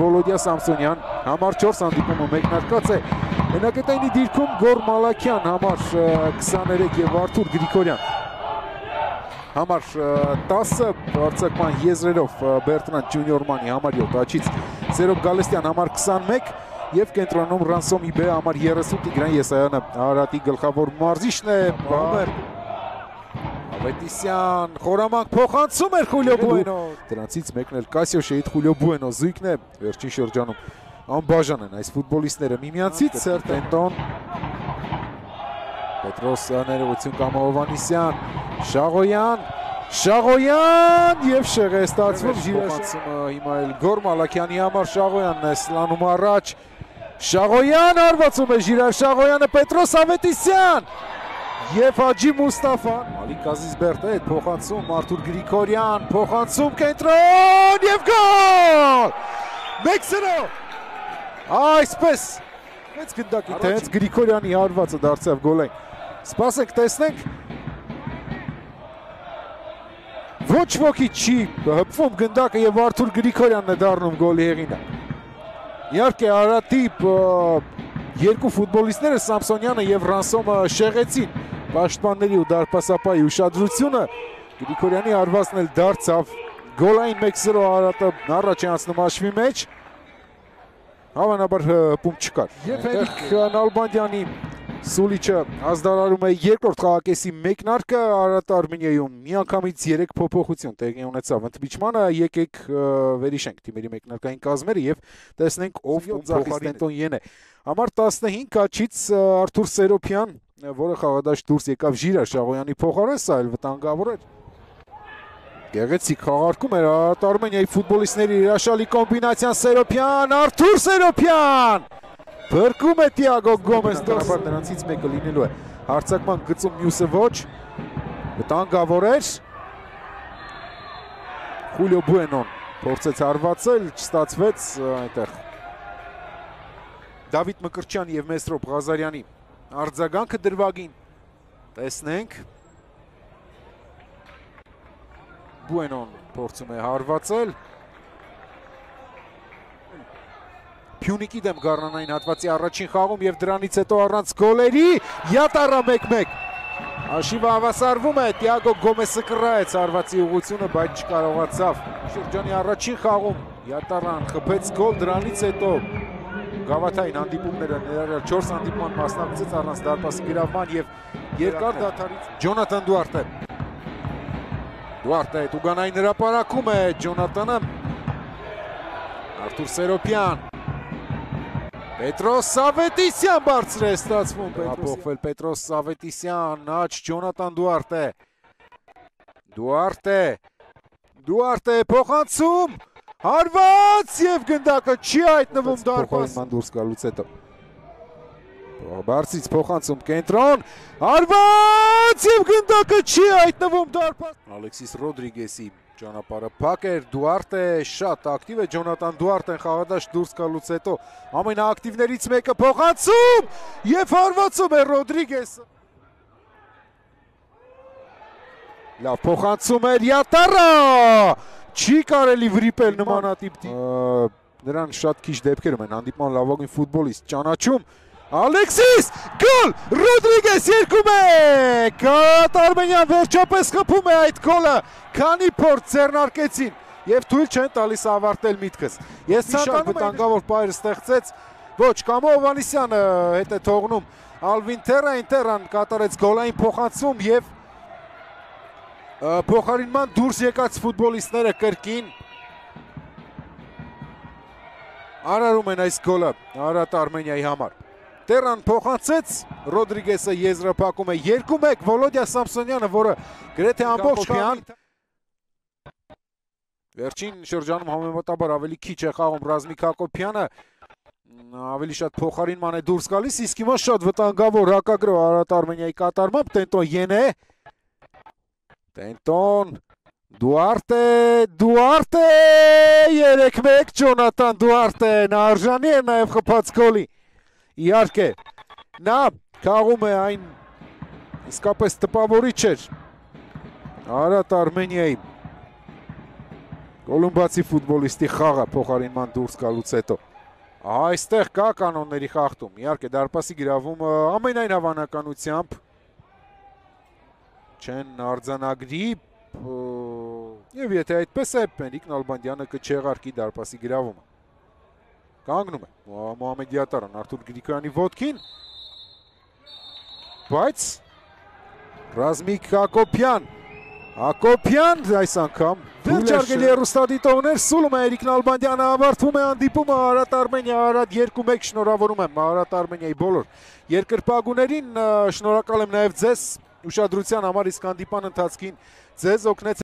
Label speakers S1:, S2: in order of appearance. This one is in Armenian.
S1: Վոլոդիա Սամսոնյան, համար 4 հանդիպումը մեկնարկած է։ Հենակետայինի դիրքում Գոր Մալաքյան, համար 23 եւ Արթուր Գրիգորյան համար 10-ը արձակման եզրերով Բերտրան Ջունիորմանի համար 7 աչից Սերոբ Գալստյան համար 21 եւ կենտրոնում Ռանսոմի B համար 30 Տիգրան Եսայանը Արարատի գլխավոր մարզիչն է Բամեր Ավետիսյան խորամանկ փոխանցում էր Խուլիո Բուենո դրանցից մեկն էլ Կասիո Շեիդ Խուլիո Բուենո զույգն է վերջին շրջանում անբաժան են այս ֆուտբոլիստները միմյանցից Սերտենտոն Պետրոս ներողություն կամ Հովանիսյան Շաղոյան Շաղոյան եւ շեղ է ստացվում ժիրաշացումը հիմա էլ Գոր Մալաքյանի համար Շաղոյանն է սլանում առաջ Շաղոյան արվածում է Ժիրար Շաղոյանը Պետրոս Ավետիսյան եւ Հաջի Մուստաֆան Մալիկ Ազիզբերտը այդ փոխանցում Արթուր Գրիգորյան փոխանցում կենտրոն եւ գոլ! 1-0 այսպես մեծ գնդակի թե հենց Գրիգորյանի հարվածը դարձավ գոլային սպասենք տեսնենք ոչ ոքի չի հպվում գնդակը եւ Արթուր Գրիգորյանն է դառնում գոլի հեղինակ։ Իհարկե Արատիպ երկու ֆուտբոլիստները Սամսոնյանը եւ Ռանսոմը շեղեցին պաշտպանների ու դարպասապայի ուշադրությունը Գրիգորյանի արվածն էլ դարձավ գոլային 1-0 Արատը առաջ է անցնում հաշվի մեջ հավանաբար հպում չկար։ Եվ Հերիկ Նալբանդյանի Սուլիչը ազդարարում է երկրորդ խաղակեսի մեկնարկը Արարատ Արմենիայում միանգամից 3 փոփոխություն տեղի ունեցավ ընդմիջմանը եկեք վերիշենք թիմերի մեկնարկային կազմերը եւ տեսնենք ով փոխարինտոն յեն է համար 15 կաչից Արթուր Սերոփյան որը խաղադաշտ դուրս եկավ Ժիրար Շաղոյանի փոխարեն սա էլ վտանգավոր էր Գեղեցիկ խաղարկում էր Արարատ Արմենիայի ֆուտբոլիստների հրաշալի կոմբինացիան Սերոփյան Արթուր Սերոփյան Փրկում է Տիագո Գոմես դարձար նրանցից մեկը լինելու է։ Հարցակման գծում մյուսը ոչ։ Վտանգավոր էր։ Խուլիո Բուենոն փորձեց հարվածել, չստացվեց այնտեղ։ Դավիթ Մկրչյան եւ Մեսրոպ Ղազարյանի արձագանքը դրվագին։ Տեսնենք։ Բուենոն փորձում է հարվածել։ Փյունիկի դեմ Գառնանային հատվածի առաջին խաղում եւ դրանից հետո առանց գոլերի Յատարա 1-1 Աշիվը հավասարվում է Տիագո Գոմեսը կռայեց արվածի ուղությունը, բայց չկարողացավ։ Շրջանի առաջին խաղում Յատարան խփեց գոլ դրանից հետո Գավաթային հանդիպումները ներառյալ 4 հանդիպման մասնակցեց առանց դարպասի գրավման եւ երկար դաթարից Ջոնաթան Դուարտե։ Դուարտե Տուգանային հրապարակում է Ջոնաթանը Արթուր Սերոպյան Պետրոս Սավետիսյան բարձր է ստացվում Պետրոսել Պետրոս Սավետիսյան, աչ Ջոնատան Դուարտե Դուարտե Դուարտե փոխանցում հարված եւ գնդակը չի հայտնվում դարպաս դուրս գալուց հետո Բարձից փոխանցում կենտրոն հարված եւ գնդակը չի հայտնվում դարպաս Ալեքսիս Ռոդրիգեսի ճանապարհը փակ էր Դուարտե շատ ակտիվ է Ջոնատան Դուարտեն խաղադաշտ դուրս գալուց հետո ամենաակտիվներից մեկը փոխանցում եւ հարվածում է Ռոդրիգեսը Լավ փոխանցում էր Յատարա չի կարելի վրիպել նմանատիպ նրան շատ քիչ դեպքերում են հանդիպման լավագույն ֆուտբոլիստ ճանաչում Ալեքսիս գոլ Ռոդրիգես 2-1 Կատ Արմենիան վերջապես խփում է այդ գոլը քանի փորձ ձեռնարկեցին եւ թույլ չեն տալիս ավարտել միտքս ես ցանկանում եմ վտանգավոր պայր ստեղծեց ոչ Կամո Հովանիսյանը հետ է թողնում Ալվին Թերային Տերան կատարեց գոլային փոխանցում եւ փոխարինման դուրս եկած ֆուտբոլիստները կրկին արարում են այս գոլը Արատ Արմենիայի համար Տերան փոխանցեց Ռոդրիգեսը եզրափակում է 2-1 Վոլոդիա Սամսոնյանը, որը գրեթե ամբողջ խաղան Վերջին շրջանում համեմատաբար ավելի քիչ է խաղում Ռազմիկ Հակոբյանը ավելի շատ փոխարինման է դուրս գալիս, իսկ հիմա շատ վտանգավոր հակագրով Արարատ Արմենիայի կատարմամբ Տենտոն Յենե Տենտոն Դուարտե, Դուարտե 3-1 Ջոնատան Դուարտեն արժանի է նաև խփած գոլի իհարկե նա քաղում է այն իսկապես տպավորիչ էր Արատ Արմենիայի Կոլումբացի ֆուտբոլիստի խաղը փոխարինման դուրս գալուց հետո։ այստեղ կա կանոնների խախտում։ Իհարկե դարպասի գրավումը ամենայն հավանականությամբ չեն արձանագրի եւ եթե այդպես է Պենիկ Նալբանդյանը կչեղարկի դարպասի գրավումը։ Կանգնում է Մոհամեդյատարն Արթուր Գրիգորյանի ոտքին բայց Ռազմիկ Հակոբյան Հակոբյան այս անգամ վերջարկել է Ռուստադիտողներ սուլում է Էրիկ Նալբանդյանը ավարտվում է հանդիպումը Արատ Արմենիա Արատ 2-1 շնորհավորում եմ Արատ Արմենիայի բոլոր երկրպագուներին շնորհակալ եմ նաև ձեզ ուշադրության համար իսկ հանդիպան ընթացքին ձեզ օգնեց